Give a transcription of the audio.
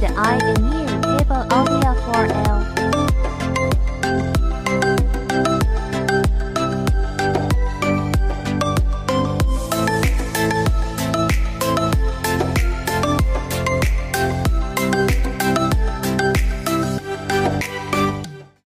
the I and U table audio